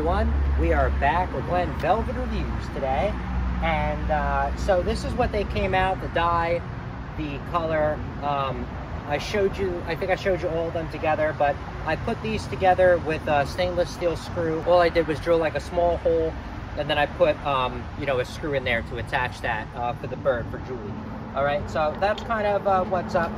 everyone. We are back with Glenn Velvet Reviews today. And uh, so this is what they came out, the dye, the color. Um, I showed you, I think I showed you all of them together, but I put these together with a stainless steel screw. All I did was drill like a small hole, and then I put, um, you know, a screw in there to attach that uh, for the bird, for Julie. All right, so that's kind of uh, what's up.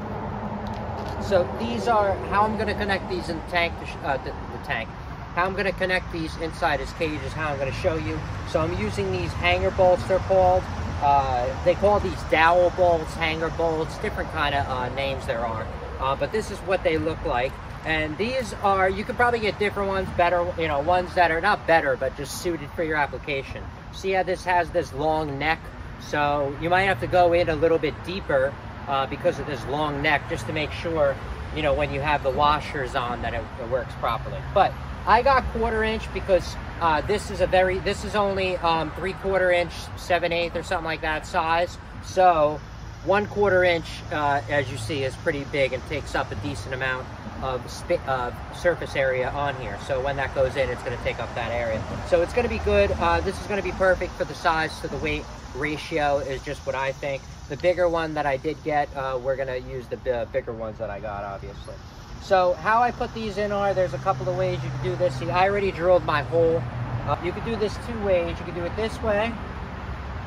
So these are how I'm going to connect these in the tank, uh, the, the tank. How I'm going to connect these inside his cage is how I'm going to show you. So I'm using these hanger bolts, they're called. Uh, they call these dowel bolts, hanger bolts, different kind of uh, names there are. Uh, but this is what they look like. And these are, you could probably get different ones, better, you know, ones that are not better, but just suited for your application. See how this has this long neck? So you might have to go in a little bit deeper uh, because of this long neck just to make sure, you know, when you have the washers on that it, it works properly. But I got quarter inch because uh, this is a very, this is only um, three quarter inch, seven eighth or something like that size. So one quarter inch, uh, as you see, is pretty big and takes up a decent amount of uh, surface area on here. So when that goes in, it's going to take up that area. So it's going to be good. Uh, this is going to be perfect for the size to the weight ratio is just what I think. The bigger one that I did get, uh, we're going to use the bigger ones that I got, obviously. So how I put these in are, there's a couple of ways you can do this. See, I already drilled my hole. Uh, you could do this two ways. You could do it this way.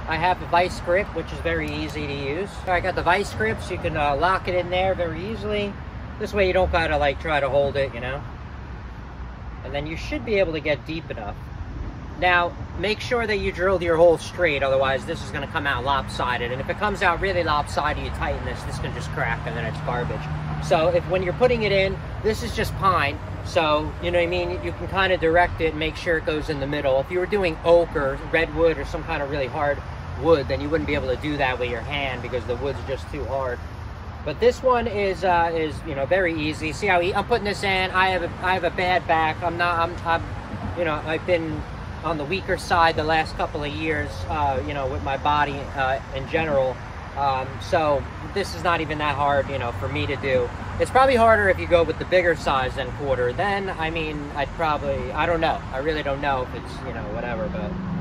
I have the vice grip, which is very easy to use. I got the vice grips. You can uh, lock it in there very easily. This way you don't gotta like try to hold it, you know? And then you should be able to get deep enough. Now, make sure that you drilled your hole straight, otherwise this is gonna come out lopsided. And if it comes out really lopsided, you tighten this, this can just crack and then it's garbage. So if when you're putting it in, this is just pine. So, you know what I mean? You can kind of direct it and make sure it goes in the middle. If you were doing oak or redwood or some kind of really hard wood, then you wouldn't be able to do that with your hand because the wood's just too hard. But this one is uh, is you know very easy. See how he, I'm putting this in. I have a I have a bad back. I'm not. I'm, I'm you know I've been on the weaker side the last couple of years. Uh, you know with my body uh, in general. Um, so this is not even that hard, you know, for me to do. It's probably harder if you go with the bigger size than quarter. Then, I mean, I'd probably, I don't know. I really don't know if it's, you know, whatever, but.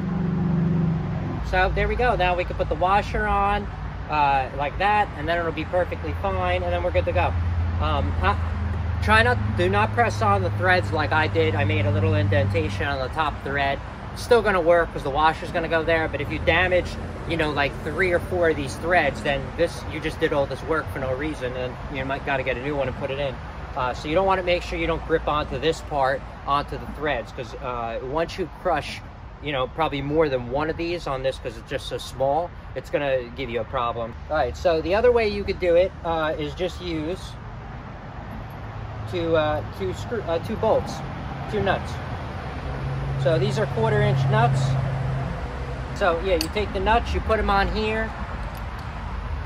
So there we go. Now we can put the washer on uh, like that, and then it'll be perfectly fine, and then we're good to go. Um, I, try not, do not press on the threads like I did. I made a little indentation on the top thread still going to work because the washer's going to go there. But if you damage, you know, like three or four of these threads, then this you just did all this work for no reason, and you might got to get a new one and put it in. Uh, so you don't want to make sure you don't grip onto this part onto the threads because uh, once you crush, you know, probably more than one of these on this because it's just so small, it's to give you a problem. All right, so the other way you could do it uh, is just use two, uh, two, screw, uh, two bolts, two nuts. So these are quarter inch nuts. So yeah, you take the nuts, you put them on here,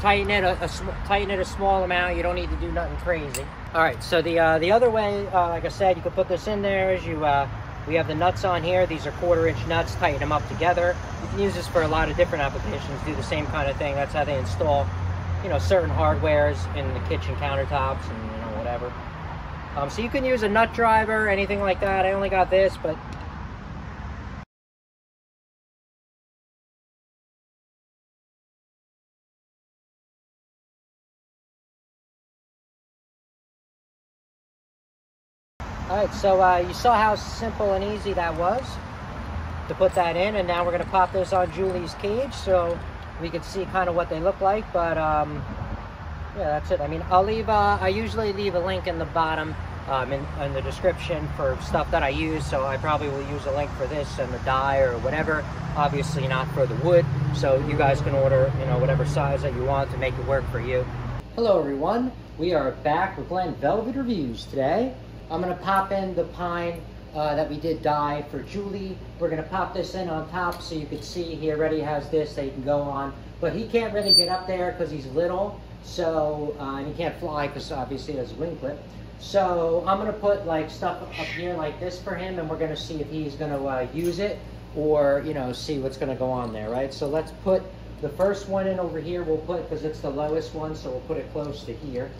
tighten it a, a tighten it a small amount. You don't need to do nothing crazy. All right, so the uh, the other way, uh, like I said, you could put this in there as you. Uh, we have the nuts on here. These are quarter inch nuts. Tighten them up together. You can use this for a lot of different applications. Do the same kind of thing. That's how they install, you know, certain hardwares in the kitchen countertops and you know whatever. Um, so you can use a nut driver, anything like that. I only got this, but right, so uh, you saw how simple and easy that was to put that in, and now we're gonna pop this on Julie's cage so we can see kind of what they look like, but um, yeah, that's it. I mean, I'll leave, uh, I usually leave a link in the bottom um, in, in, the description for stuff that I use, so I probably will use a link for this and the dye or whatever. Obviously not for the wood, so you guys can order, you know, whatever size that you want to make it work for you. Hello everyone, we are back with Glenn Velvet Reviews today. I'm gonna pop in the pine uh, that we did dye for Julie. We're gonna pop this in on top so you can see he already has this that you can go on. But he can't really get up there because he's little, so uh, he can't fly because obviously he has a wing clip. So I'm gonna put like stuff up here like this for him and we're gonna see if he's gonna uh, use it or you know see what's gonna go on there, right? So let's put the first one in over here, we'll put, because it's the lowest one, so we'll put it close to here.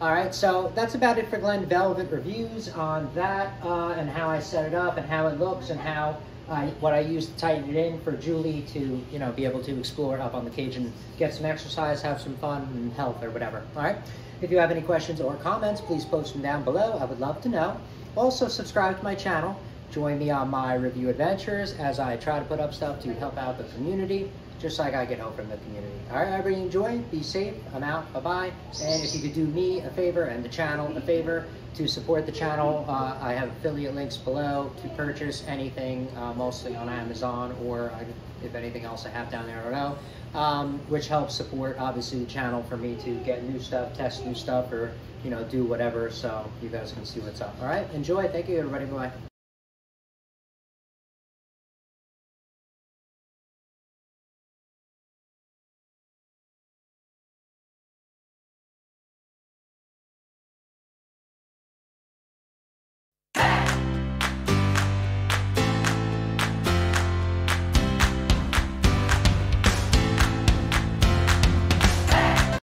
All right, so that's about it for Glenn Velvet reviews on that uh, and how I set it up and how it looks and how I, what I use to tighten it in for Julie to, you know, be able to explore up on the cage and get some exercise, have some fun and health or whatever. All right. If you have any questions or comments, please post them down below. I would love to know. Also, subscribe to my channel. Join me on my review adventures as I try to put up stuff to help out the community, just like I get help from the community. All right, everybody enjoy, be safe, I'm out, bye-bye. And if you could do me a favor and the channel a favor to support the channel, uh, I have affiliate links below to purchase anything, uh, mostly on Amazon or if anything else I have down there, I don't know, um, which helps support, obviously, the channel for me to get new stuff, test new stuff, or, you know, do whatever so you guys can see what's up. All right, enjoy. Thank you, everybody. Bye.